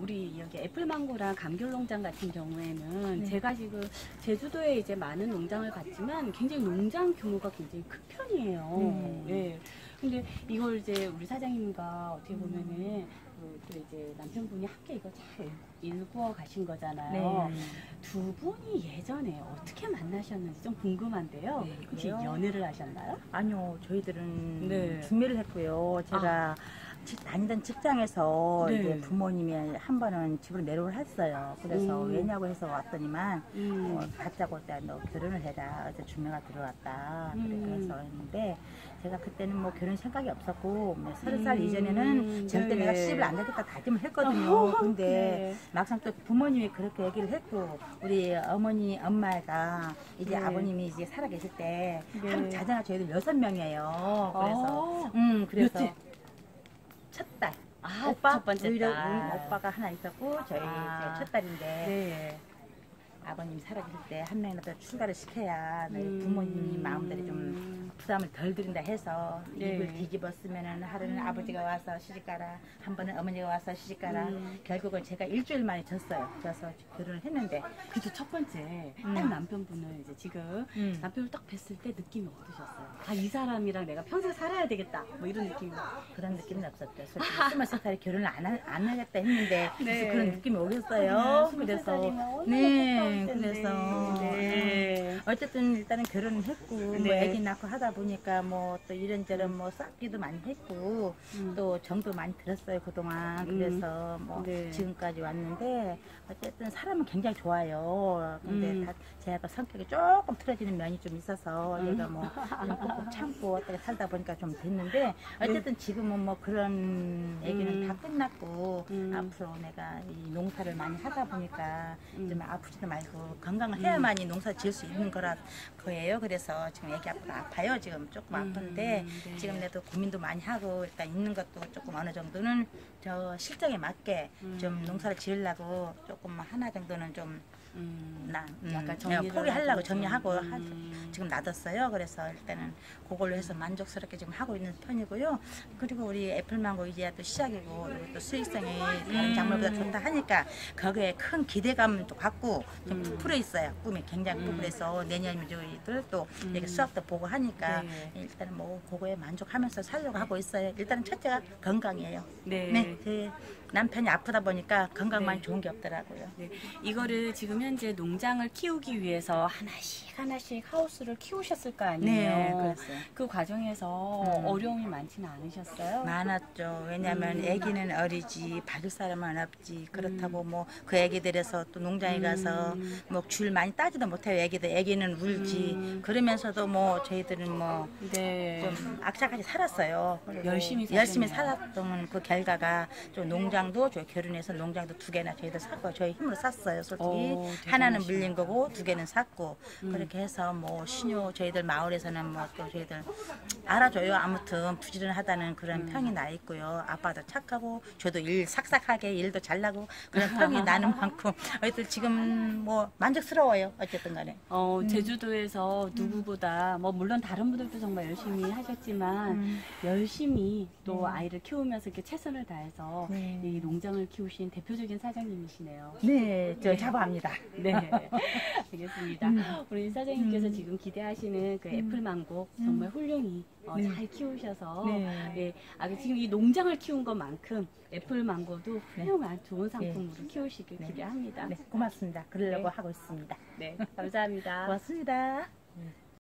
우리 여기 애플망고랑 감귤농장 같은 경우에는 네. 제가 지금 제주도에 이제 많은 농장을 갔지만 굉장히 농장 규모가 굉장히 큰 편이에요. 네. 네. 근데 이걸 이제 우리 사장님과 어떻게 보면은 그, 또 이제 남편분이 함께 이거 잘 일구어 가신 거잖아요. 네. 두 분이 예전에 어떻게 만나셨는지 좀 궁금한데요. 네, 혹시? 연애를 하셨나요? 아니요, 저희들은 네. 중매를 했고요. 제가 직- 다니던 직장에서 네. 이제 부모님이 한 번은 집으로 내려올 했어요. 그래서 음. 왜냐고 해서 왔더니만 음. 어, 받자고 일단 너 결혼을 해라. 그래서 중매가 들어왔다. 음. 그래서 했는데 제가 그때는 뭐 결혼 생각이 없었고 뭐 서른 살 음. 이전에는 절대 네. 내가 시집을 안 가겠다 다짐을 했거든요. 어, 근데 네. 막상 또 부모님이 그렇게 얘기를 했고 우리 어머니 엄마가 이제 네. 아버님이 이제 살아계실 때 네. 한 자녀가 저희들 여섯 명이에요. 그래서 아. 음 그래서 딸. 아, 오빠 첫 번째 오히려 딸. 음, 오빠가 하나 있었고 저희 아. 이제 첫 딸인데 네. 아버님이 살아계실 때 한 명이라도 출가를 시켜야 너희 음. 부모님이 마음대로 좀 부담을 덜 드린다 해서 네. 입을 뒤집어 쓰면은 하루는 아버지가 와서 시집가라 한 번은 어머니가 와서 시집가라 음. 결국은 제가 일주일 만에 졌어요 져서 결혼을 했는데 그래도 첫 번째 음. 딱 남편분을 이제 지금 음. 남편을 딱 뵀을 때 느낌이 어떠셨어요? 아 이 사람이랑 내가 평생 살아야 되겠다 뭐 이런 느낌. 그런 느낌은 없었죠 솔직히 스물세 살에 결혼을 안, 하, 안 하겠다 했는데 네. 그래서 그런 느낌이 오겠어요 아, 그래서 얼마나 네 그래서 네. 어쨌든 일단은 결혼을 했고 뭐 네. 애기 낳고 하다 보니까 뭐 또 이런저런 뭐 쌓기도 많이 했고 음. 또 정도 많이 들었어요 그동안 음. 그래서 뭐 네. 지금까지 왔는데 어쨌든 사람은 굉장히 좋아요 근데 음. 다 제가 또 성격이 조금 틀어지는 면이 좀 있어서 음. 얘가 뭐좀 꾹꾹 참고 어떻게 살다 보니까 좀 됐는데 어쨌든 지금은 뭐 그런 얘기는 음. 다 끝났고 음. 앞으로 내가 이 농사를 많이 하다 보니까 음. 좀 아프지도 말고 건강을 해야만이 농사 지을 수 있는 거라 거예요. 그래서 지금 애기 아빠 아파요. 지금 조금 음, 아픈데 네. 지금 내도 고민도 많이 하고 일단 있는 것도 조금 어느 정도는 저 실정에 맞게 음. 좀 농사를 지으려고 조금 하나 정도는 좀 음. 나, 음, 약간 정리를 포기하려고 하고 정리하고 좀, 하- 음. 지금 놔뒀어요. 그래서 일단은 그걸로 해서 만족스럽게 지금 하고 있는 편이고요. 그리고 우리 애플망고 이제 또 시작이고 또 수익성이 다른 음. 작물보다 좋다 하니까 거기에 큰 기대감도 갖고 좀 음. 부풀어 있어요. 꿈이 굉장히 음. 부풀어서 내년이면 저희들 또 음. 이렇게 수학도 보고 하니까 네. 일단은 뭐 그거에 만족하면서 살려고 하고 있어요. 일단은 첫째가 건강이에요. 네. 네, 제 남편이 아프다 보니까 건강만 네. 좋은 게 없더라고요. 네, 이거를 지금 현재 농장을 키우기 위해서 하나씩 하나씩 하우스를 키우셨을 거 아니에요. 네, 그랬어요. 그 과정에서 음. 어려움이 많지는 않으셨어요? 많았죠. 왜냐하면 음. 애기는 어리지 봐줄 사람은 없지. 그렇다고 뭐그 애기들에서 또 농장에 가서 음. 뭐줄 많이 따지도 못해요. 애기들 애기는 울지. 음. 그러면서도 뭐 저희들은 뭐 네. 좀 악착같이 살았어요. 열심히 열심히. 살았던 그 결과가 좀 농장 도 저희 결혼해서 농장도 두 개나 저희들 샀고 저희 힘으로 샀어요. 솔직히 오, 하나는. 밀린 거고 두 개는 샀고 음. 그렇게 해서 뭐 신효 저희들 마을에서는 뭐 또 저희들 알아줘요. 아무튼 부지런하다는 그런 음. 평이 나 있고요. 아빠도 착하고 저도 일 삭삭하게 일도 잘나고 그런 평이 나는 많고 어쨌든 지금 뭐 만족스러워요. 어쨌든 간에. 어, 음. 제주도에서 누구보다 뭐 물론 다른 분들도 정말 열심히 하셨지만 음. 열심히 또 네. 아이를 키우면서 이렇게 최선을 다해서 네. 이 농장을 키우신 대표적인 사장님이시네요. 네, 저 자부합니다. 네, 알겠습니다. 음. 우리 사장님께서 지금 기대하시는 그 애플망고 정말 훌륭히 어, 네. 잘 키우셔서 네. 예, 아, 지금 이 농장을 키운 것만큼 애플망고도 훌륭한 좋은 상품으로 키우시길 네. 기대합니다. 네, 고맙습니다. 그러려고 네. 하고 있습니다. 네, 감사합니다. 고맙습니다.